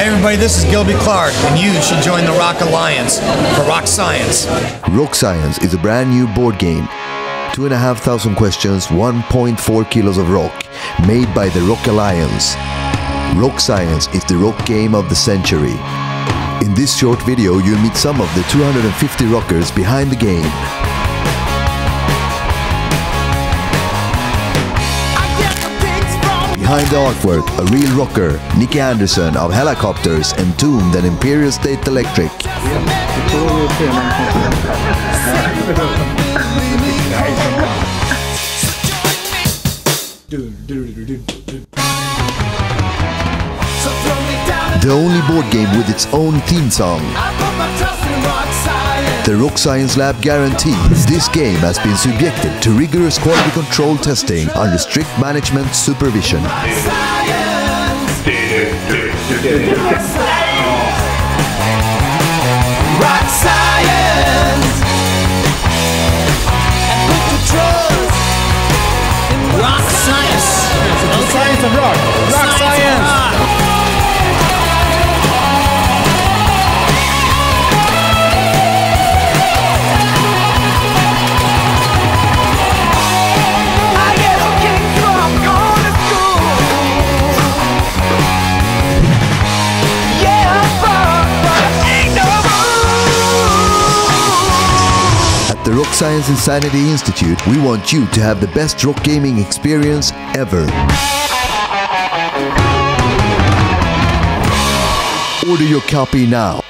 Everybody, this is Gilby Clarke, and you should join the Rock Alliance for Rock Science. Rock Science is a brand new board game. Two and a half thousand questions, 1.4 kilos of rock, made by the Rock Alliance. Rock Science is the rock game of the century. In this short video, you'll meet some of the 250 rockers behind the game. Behind the artwork, a real rocker, Nicke Andersson of Hellacopters, entombed an Imperial State Electric. The only board game with its own theme song. The Rock Science Lab guarantees this game has been subjected to rigorous quality control testing under strict management supervision. Rock science. Rock Science Insanity Institute, we want you to have the best rock gaming experience ever. Order your copy now.